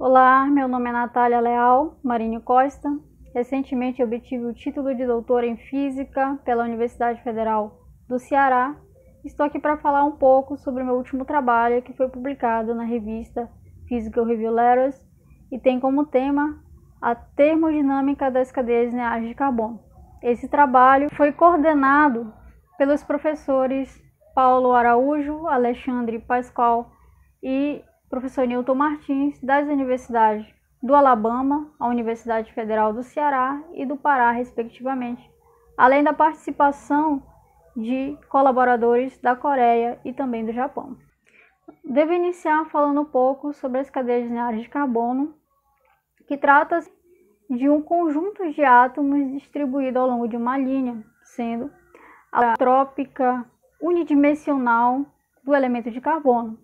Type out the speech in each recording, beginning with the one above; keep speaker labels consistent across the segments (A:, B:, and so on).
A: Olá, meu nome é Natália Leal Marinho Costa. Recentemente obtive o título de doutora em Física pela Universidade Federal do Ceará. Estou aqui para falar um pouco sobre o meu último trabalho que foi publicado na revista Physical Review Letters e tem como tema a termodinâmica das cadeias lineares de carbono. Esse trabalho foi coordenado pelos professores Paulo Araújo, Alexandre Pascoal e professor Newton Martins, das universidades do Alabama, a Universidade Federal do Ceará e do Pará, respectivamente, além da participação de colaboradores da Coreia e também do Japão. Devo iniciar falando um pouco sobre as cadeias lineares de carbono, que trata de um conjunto de átomos distribuído ao longo de uma linha, sendo a trópica unidimensional do elemento de carbono,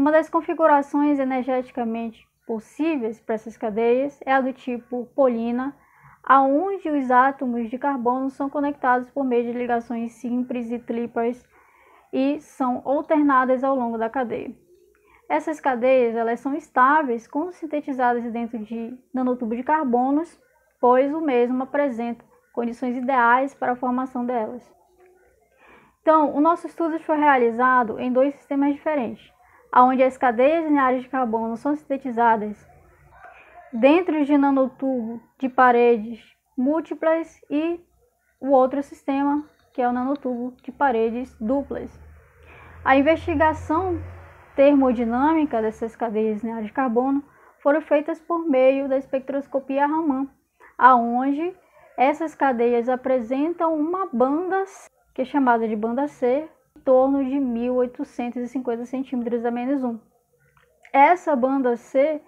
A: uma das configurações energeticamente possíveis para essas cadeias é a do tipo polina, aonde os átomos de carbono são conectados por meio de ligações simples e triplas e são alternadas ao longo da cadeia. Essas cadeias elas são estáveis quando sintetizadas dentro de nanotubo de carbonos, pois o mesmo apresenta condições ideais para a formação delas. Então, o nosso estudo foi realizado em dois sistemas diferentes onde as cadeias lineares de carbono são sintetizadas dentro de nanotubo de paredes múltiplas e o outro sistema, que é o nanotubo de paredes duplas. A investigação termodinâmica dessas cadeias lineares de carbono foram feitas por meio da espectroscopia Raman, aonde essas cadeias apresentam uma banda que é chamada de banda C, torno de 1850 centímetros a menos 1. Essa banda C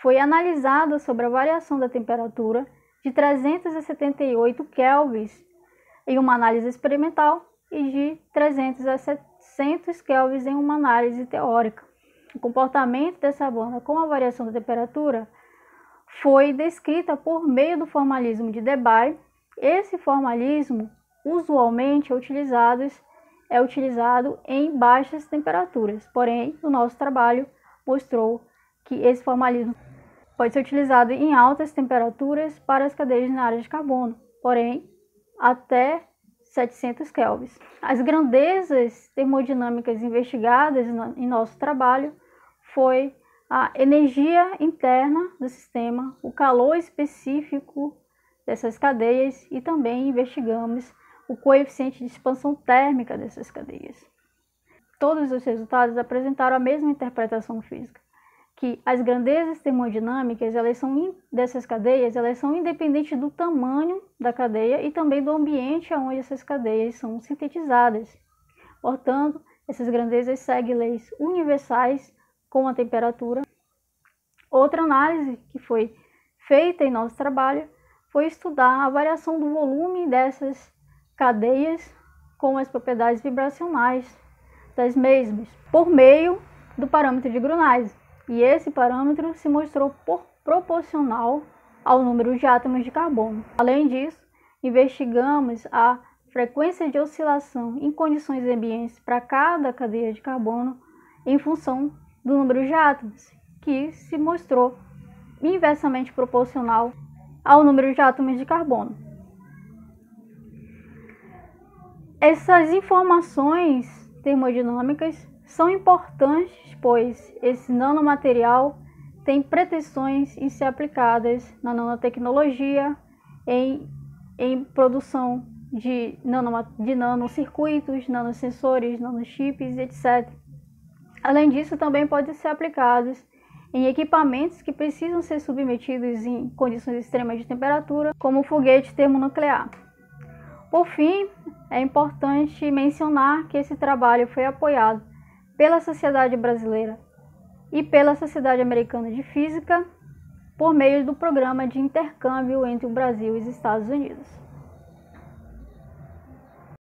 A: foi analisada sobre a variação da temperatura de 378 kelvins em uma análise experimental e de 300 a 700 kelvins em uma análise teórica. O comportamento dessa banda com a variação da temperatura foi descrita por meio do formalismo de Debye. Esse formalismo usualmente é utilizado é utilizado em baixas temperaturas. Porém, o nosso trabalho mostrou que esse formalismo pode ser utilizado em altas temperaturas para as cadeias lineares de carbono, porém até 700 kelvins. As grandezas termodinâmicas investigadas em nosso trabalho foi a energia interna do sistema, o calor específico dessas cadeias e também investigamos o coeficiente de expansão térmica dessas cadeias. Todos os resultados apresentaram a mesma interpretação física, que as grandezas termodinâmicas elas são dessas cadeias elas são independentes do tamanho da cadeia e também do ambiente onde essas cadeias são sintetizadas. Portanto, essas grandezas seguem leis universais com a temperatura. Outra análise que foi feita em nosso trabalho foi estudar a variação do volume dessas cadeias com as propriedades vibracionais das mesmas, por meio do parâmetro de Grunheis. E esse parâmetro se mostrou proporcional ao número de átomos de carbono. Além disso, investigamos a frequência de oscilação em condições ambientes para cada cadeia de carbono em função do número de átomos, que se mostrou inversamente proporcional ao número de átomos de carbono. Essas informações termodinâmicas são importantes, pois esse nanomaterial tem pretensões em ser aplicadas na nanotecnologia, em, em produção de, nano, de nanocircuitos, nanosensores, nanochips, etc. Além disso, também podem ser aplicados em equipamentos que precisam ser submetidos em condições extremas de temperatura, como o foguete termonuclear. Por fim, é importante mencionar que esse trabalho foi apoiado pela Sociedade Brasileira e pela Sociedade Americana de Física por meio do programa de intercâmbio entre o Brasil e os Estados Unidos.